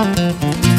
Música